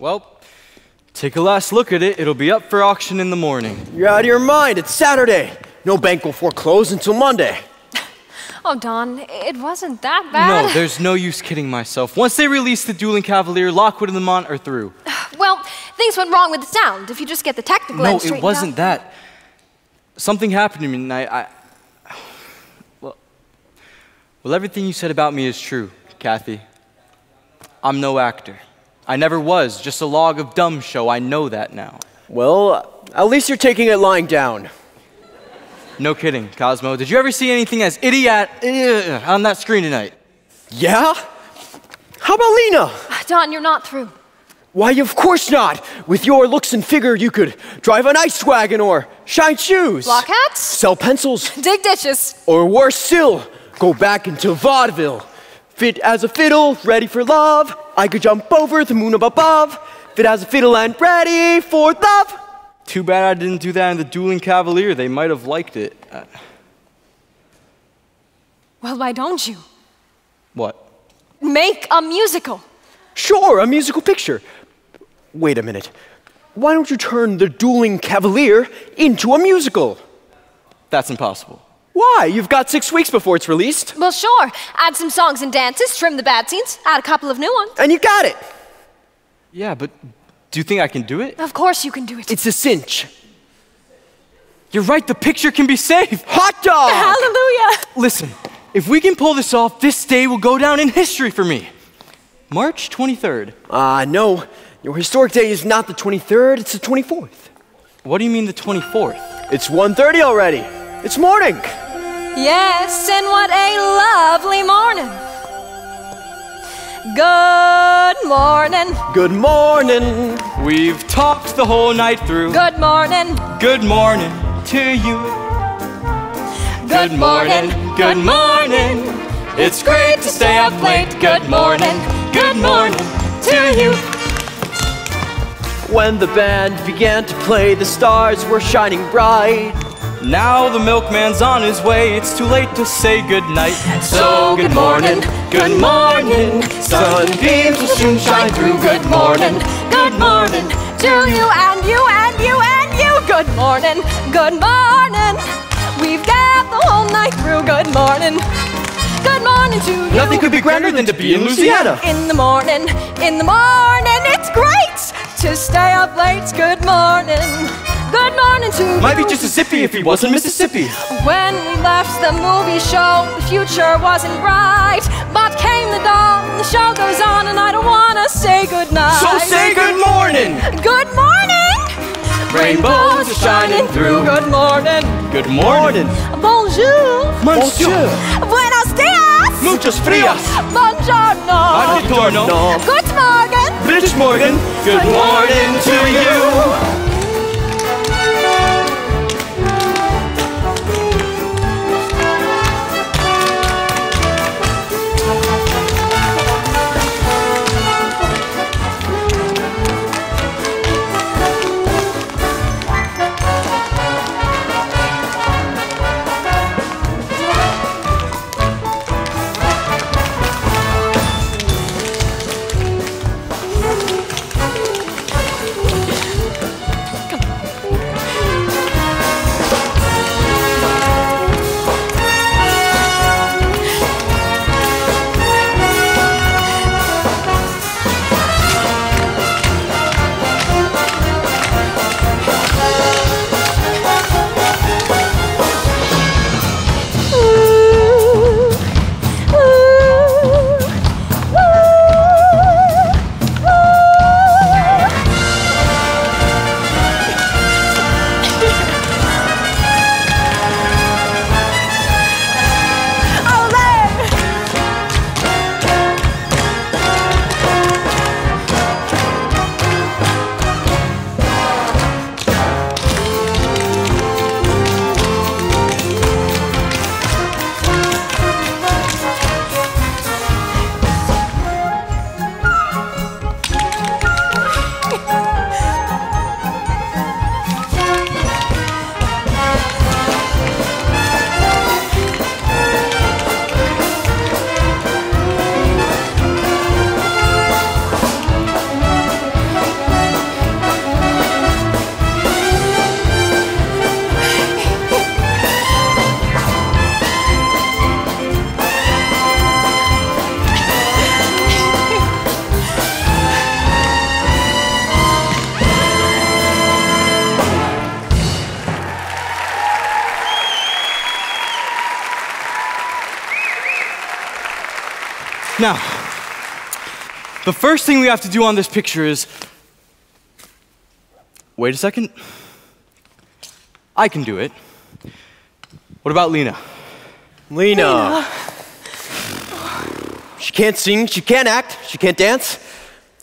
Well, take a last look at it. It'll be up for auction in the morning. You're out of your mind. It's Saturday. No bank will foreclose until Monday. Oh, Don, it wasn't that bad. No, there's no use kidding myself. Once they release the Dueling Cavalier, Lockwood and Lamont are through. Well, things went wrong with the sound. If you just get the technical No, it wasn't out. that. Something happened to me tonight. I. Well, well, everything you said about me is true, Kathy. I'm no actor. I never was, just a log of dumb show. I know that now. Well, at least you're taking it lying down. No kidding, Cosmo. Did you ever see anything as idiot on that screen tonight? Yeah? How about Lina? Ah, Don, you're not through. Why, of course not. With your looks and figure, you could drive an ice wagon or shine shoes. Block hats? Sell pencils. Dig ditches. Or worse still, go back into vaudeville. Fit as a fiddle, ready for love. I could jump over the moon up above. Fit as a fiddle and ready for love. Too bad I didn't do that in the Dueling Cavalier. They might have liked it. Uh, Well, why don't you? what? Make a musical. Sure, a musical picture. Wait a minute. Why don't you turn the dueling cavalier into a musical? That's impossible. Why? You've got six weeks before it's released, Well, sure. Add some songs and dances, trim the bad scenes, add a couple of new ones. and you got it. Yeah, but do you think I can do it? Of course you can do it. It's a cinch. You're right, the picture can be saved. Hot dog! Hallelujah! Listen, if we can pull this off, this day will go down in history for me. March 23rd. Ah, no. Your historic day is not the 23rd, it's the 24th. What do you mean the 24th? It's 1.30 already. It's morning. Yes, and what a lovely morning. Good morning. Good morning. We've talked the whole night through. Good morning. Good morning to you. Good morning. Good morning. It's great to stay up late. Good morning. Good morning to you. When the band began to play, the stars were shining bright. Now the milkman's on his way. It's too late to say goodnight. So good morning. Good morning. Sunbeams will soon shine through. Good morning. Good morning to you and you and you and you. Good morning. Good morning. We've got the whole night through. Good morning. Good morning to you. Nothing could be grander than to be in Louisiana. In the morning, in the morning, it's great to stay up late. Good morning. Good morning to Might be just Mississippi if he wasn't Mississippi. When we left the movie show, the future wasn't bright. But came the dawn, the show goes on, and I don't wanna say goodnight. So say good morning. Good morning! Rainbows are shining through. Good morning. Good morning. Bonjour. Monsieur. Buenos dias. Muchos frias. Buongiorno. Buongiorno. Good morning. British Morgan. Good morning to you. Now, the first thing we have to do on this picture is. Wait a second. I can do it. What about Lina? Lina. She can't sing, she can't act, she can't dance.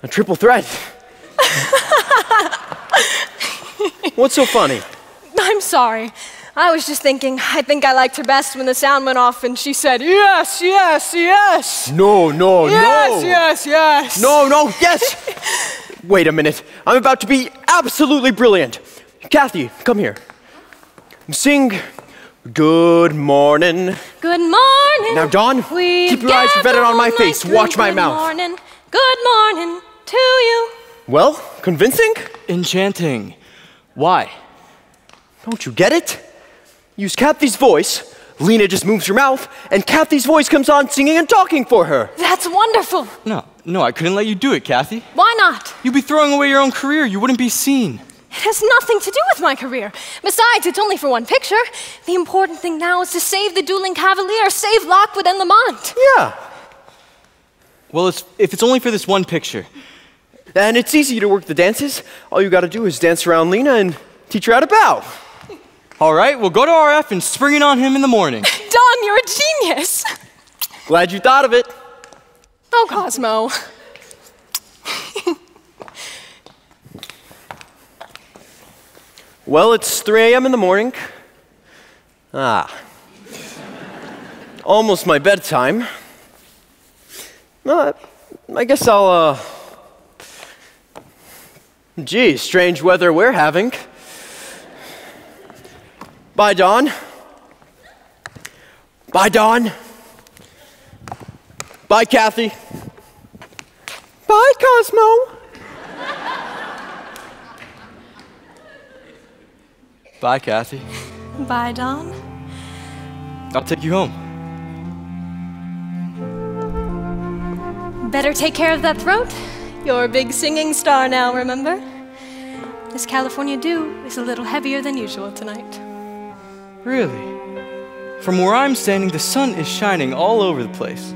A triple threat. What's so funny? I'm sorry. I was just thinking, I think I liked her best when the sound went off and she said, Yes, yes, yes. No, no, Yes, no. yes, yes. yes. No, no, yes. Wait a minute. I'm about to be absolutely brilliant. Kathy, come here. Sing Good Morning. Good morning. Now, Don, We've keep your eyes gathered vetted on my face. Watch my Good mouth. Good morning. Good morning to you. Well, convincing? Enchanting. Why? Don't you get it? Use Kathy's voice. Lina just moves her mouth, and Kathy's voice comes on singing and talking for her. That's wonderful. No, no, I couldn't let you do it, Kathy. Why not? You'd be throwing away your own career. You wouldn't be seen. It has nothing to do with my career. Besides, it's only for one picture. The important thing now is to save the dueling cavalier, save Lockwood and Lamont. Yeah. Well, it's, if it's only for this one picture, And it's easy to work the dances. All you gotta do is dance around Lina and teach her how to bow. All right, we'll go to RF and spring it on him in the morning. Don, you're a genius. Glad you thought of it. Oh, Cosmo. Well, it's 3 a.m. in the morning. Ah. Almost my bedtime. Uh, I guess I'll, uh. Gee, strange weather we're having. Bye, Don. Bye, Don. Bye, Kathy. Bye, Cosmo. Bye, Kathy. Bye, Don. I'll take you home. Better take care of that throat. You're a big singing star now, remember? This California dew is a little heavier than usual tonight. Really? From where I'm standing, the sun is shining all over the place.